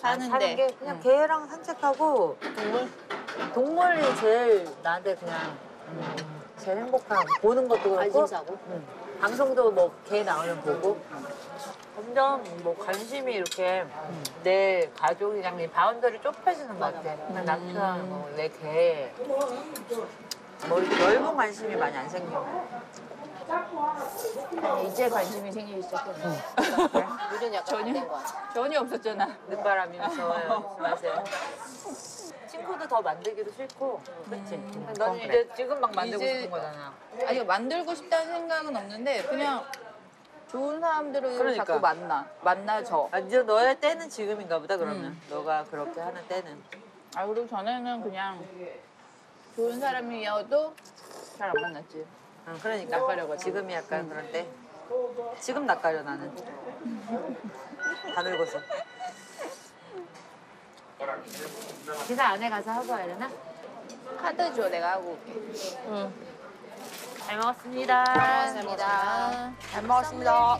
사는데. 사는 게 그냥 개랑 산책하고 동물 동물이 제일 나한테 그냥 음, 제일 행복한 보는 것도 그렇고 관심사고. 응. 방송도 뭐 개 나오면 보고 점점 뭐 관심이 이렇게 내 가족이랑 이 boundary 좁혀지는 것 같아. 그냥 남편, 뭐 내 개 뭐 이렇게 넓은 관심이 많이 안 생겨. 이제 관심이 생기기 시작했네. 우리는 약간 전혀. 전혀 없었잖아. 늦바람이 무서워요. 조심하세요. 친구도 더 만들기도 싫고, 그렇지? 너는 이제 지금 막 만들고 이제- 싶은 거잖아. 아니 만들고 싶다는 생각은 없는데 그냥 좋은 사람들을 그러니까. 자꾸 만나 만나죠. 아, 이제 너의 때는 지금인가 보다 그러면. 음. 너가 그렇게 하는 때는. 아 그리고 전에는 그냥 좋은 사람이어도 잘 안 만났지. 응, 그러니까. 지금이 약간 그런 때. 지금 낯가려 나는. 다 늙어서. 기사 안에 가서 하고 와야 되나? 카드 줘 내가 하고 올게. 잘 먹었습니다. 고맙습니다. 잘 먹었습니다.